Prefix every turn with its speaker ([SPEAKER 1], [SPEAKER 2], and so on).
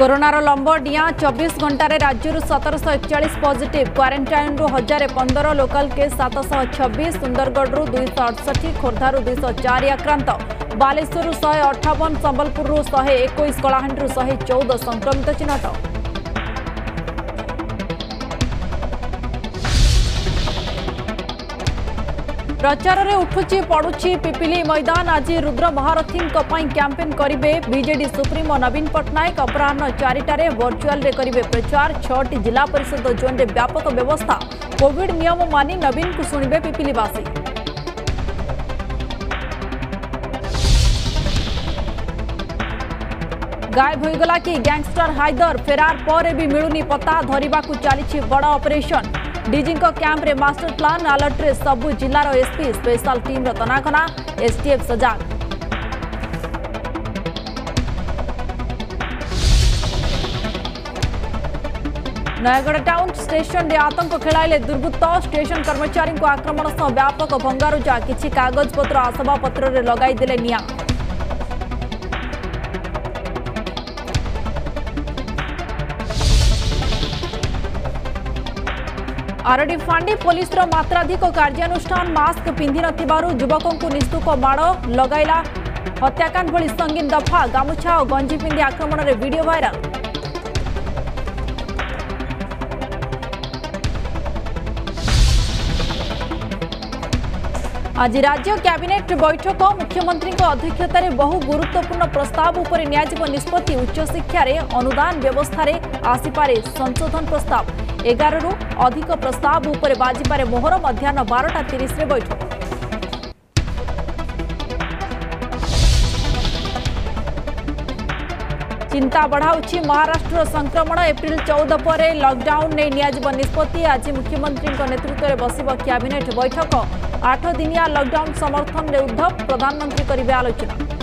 [SPEAKER 1] कोरोनार लंब डियां चबिश घंटे राज्य सतरश एकचाश पजिट क्वारेटाइन हजार पंदर लोकाल केस सतश छबिश सुंदरगढ़ दुईश अड़सठ खोर्धार दुईश चार आक्रांत बालेश्वर शहे अठावन संबलपुरु शहे एक कलाहां शहे चौदह संक्रमित चिन्ह प्रचार में उठू पड़ू पिपिली मैदान आज रुद्र महारथी कैंपेन करे विजे सुप्रिमो नवीन पट्टनायक अपराह चारिटे भर्चुआल करे प्रचार छि परिषद जोन में व्यापक व्यवस्था कोविड नियम मानि नवीन को शुणे पिपिलीवासी गायब होगला कि गैंगस्टर हाइदर फेरार पर भी मिलूनी पता धरने को चली बड़ अपरेशन डीजी क्यांप्रे मास्टर प्लान आलर्टे सबु जिलार एसपी स्पेशल टीम तनाखना एसटीएफ सजा नयगढ़ टाउन स्टेशन रे आतंक खेल दुर्बृत्त स्टेशन कर्मचारी आक्रमण सह व्यापक भंगारुजा किसी कागजपत्र आसबावपत्र लगे नि आरडी फांडी पुलिस मात्राधिक कार्यानुष्ठान मास्क पिंधि नुवकों निस्तुक बाण लग हत्याकांड भि संगीन दफा गामुछा और गंजी पिंधि आक्रमण में भिड भाइराल आज राज्य कैबिनेट बैठक मुख्यमंत्री अध्यक्षत बहु गुरुत्वपूर्ण प्रस्ताव उपर निष्पत्ति उच्चशिक्षार अनुदान व्यवस्था आसीपे संशोधन प्रस्ताव ଏଗାରରୁ ଅଧିକ ପ୍ରସ୍ତାବ ଉପରେ ବାଜିବାରେ ମୋହର ମଧ୍ୟାହ୍ନ ବାରଟା ତିରିଶରେ ବୈଠକ ଚିନ୍ତା ବଢ଼ାଉଛି ମହାରାଷ୍ଟ୍ରର ସଂକ୍ରମଣ ଏପ୍ରିଲ ଚଉଦ ପରେ ଲକ୍ଡାଉନ୍ ନେଇ ନିଆଯିବ ନିଷ୍ପତ୍ତି ଆଜି ମୁଖ୍ୟମନ୍ତ୍ରୀଙ୍କ ନେତୃତ୍ୱରେ ବସିବ କ୍ୟାବିନେଟ୍ ବୈଠକ ଆଠ ଦିନିଆ ଲକ୍ଡାଉନ୍ ସମର୍ଥନରେ ଉଦ୍ଧବ ପ୍ରଧାନମନ୍ତ୍ରୀ କରିବେ ଆଲୋଚନା